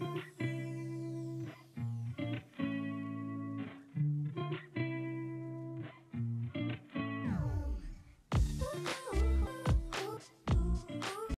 Bye.